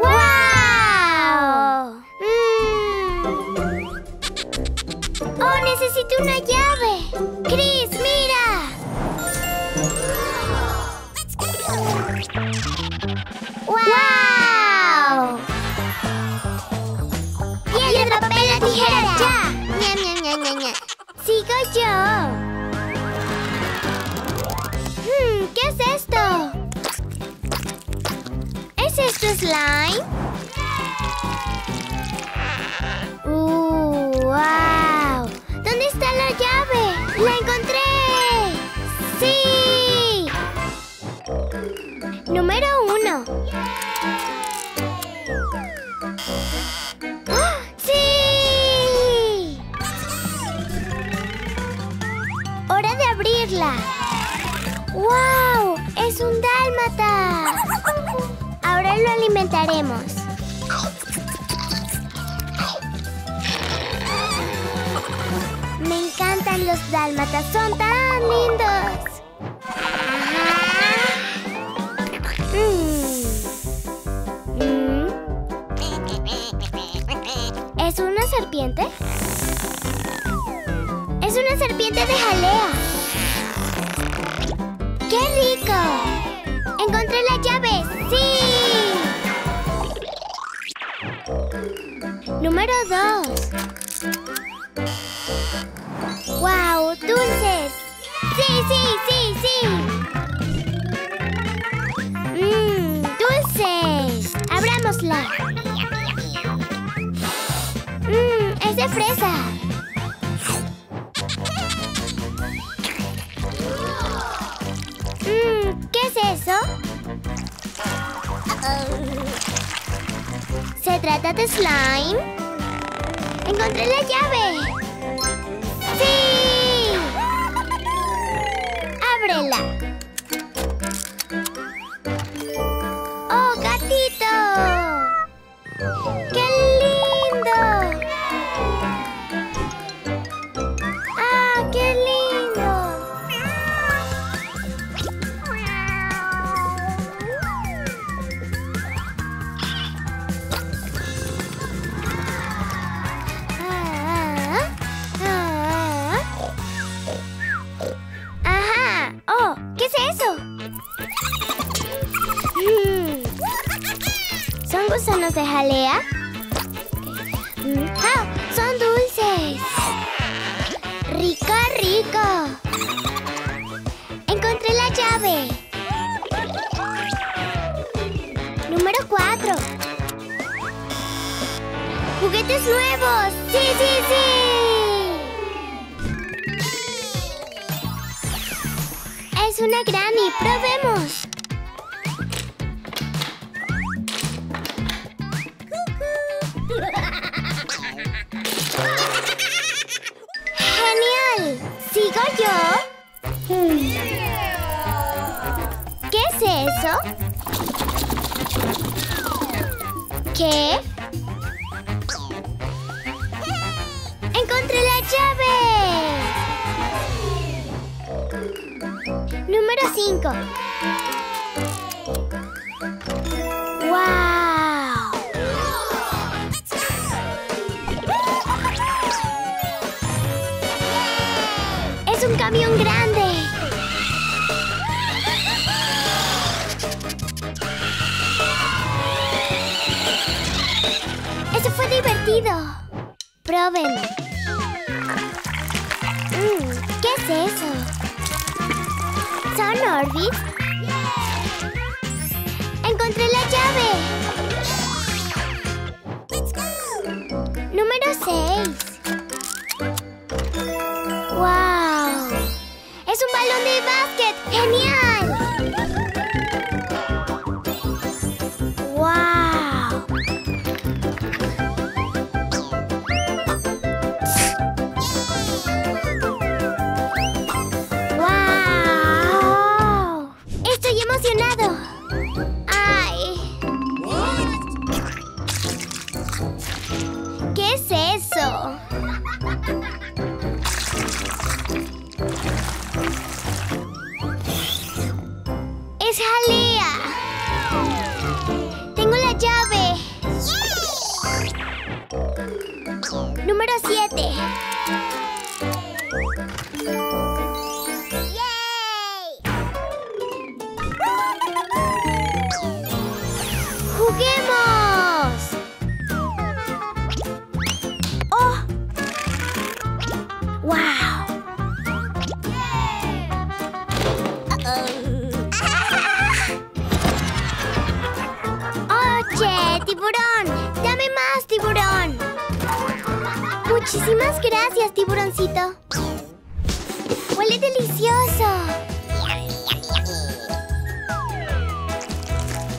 ¡Wow! Mm. ¡Oh, necesito una llave! ¡Chris, mira! ¡Wow! ¡Piedra, papel o tijera! ¡Ya! Ña, ña, ña, ña, ña. ¡Sigo yo! Slime? Alimentaremos. Me encantan los dálmatas, son tan lindos. ¿Es una serpiente? Es una serpiente de jalea. ¡Qué rico! Número dos. ¡Wow! ¡Dulces! ¡Sí, sí, sí, sí! ¡Mmm! ¡Dulces! ¡Abrámosla! ¡Mmm! ¡Es de fresa! Mmm, ¿qué es eso? ¿Se trata de slime? ¡Encontré la llave! ¡Sí! ¡Ábrela! ¿Son gusanos de jalea? Mm, ¡Ah! ¡Son dulces! ¡Rico, rico! ¡Encontré la llave! Número 4. ¡Juguetes nuevos! ¡Sí, sí, sí! Es una Granny. ¡Probemos! ¡Encontré la llave! Número 5. ¡Wow! ¡Es un camión grande! Divertido! ¡Prueben! Mm, ¿Qué es eso? ¿Son Orbits? ¡Dame más, tiburón! Muchísimas gracias, tiburoncito. Huele delicioso.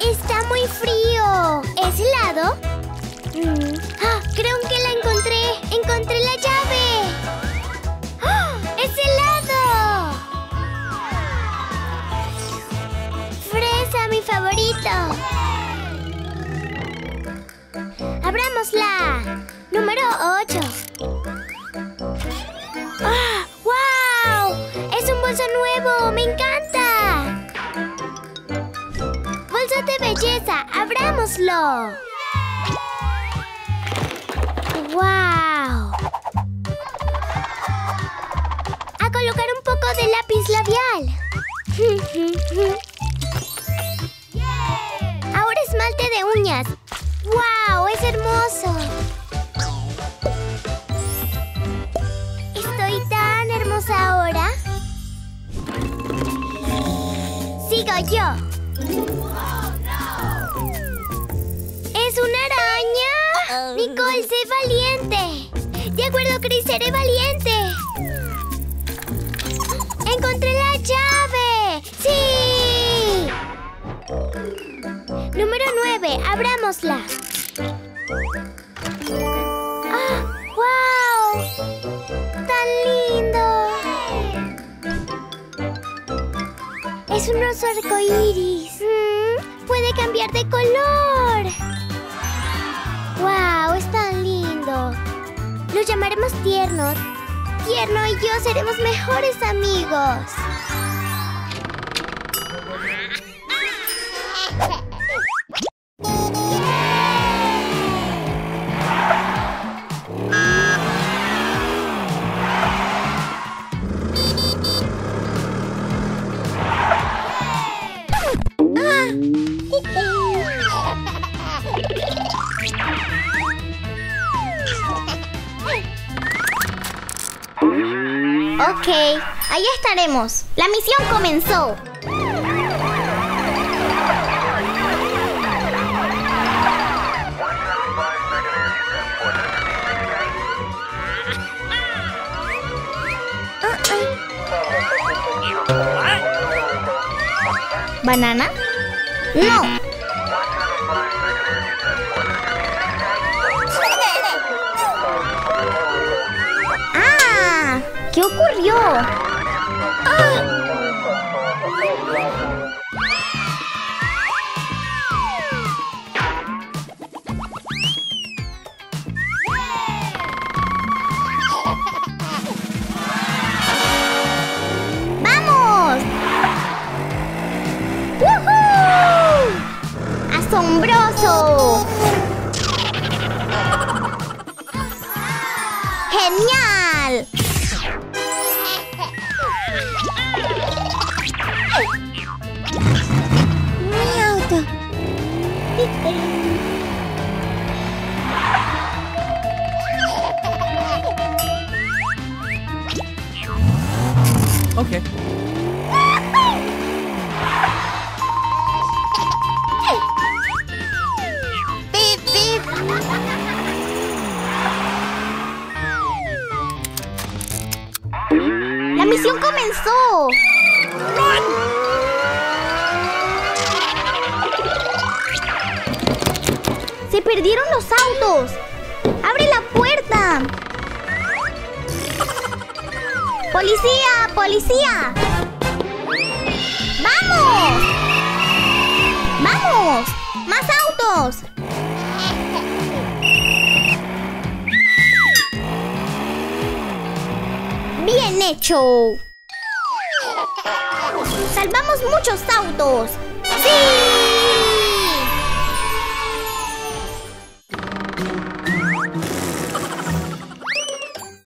Está muy frío. ¿Es helado? Mm. Ah, creo que 8. ¡Ah! ¡Wow! ¡Es un bolso nuevo! ¡Me encanta! ¡Bolso de belleza! ¡Abrámoslo! ¡Wow! A colocar un poco de lápiz labial. Ahora esmalte de uñas. ¡Wow! ¡Es hermoso! Yo. ¿Es una araña? Nicole, sé valiente. De acuerdo, Chris, seré valiente. ¡Encontré la llave! ¡Sí! Número 9. Abrámosla. Es un oso arcoíris. Mm, puede cambiar de color. ¡Wow! Es tan lindo. Lo llamaremos Tierno. Tierno y yo seremos mejores amigos. Ok, ahí estaremos. La misión comenzó. ¿Banana? No. ¿Qué ocurrió? ¡Vamos! ¡Woohoo! ¡Asombroso! ¡Genial! Okay. La misión comenzó. Se perdieron los autos. ¡Abre la puerta! ¡Policía! ¡Policía! ¡Vamos! ¡Vamos! ¡Más autos! ¡Bien hecho! ¡Salvamos muchos autos! ¡Sí!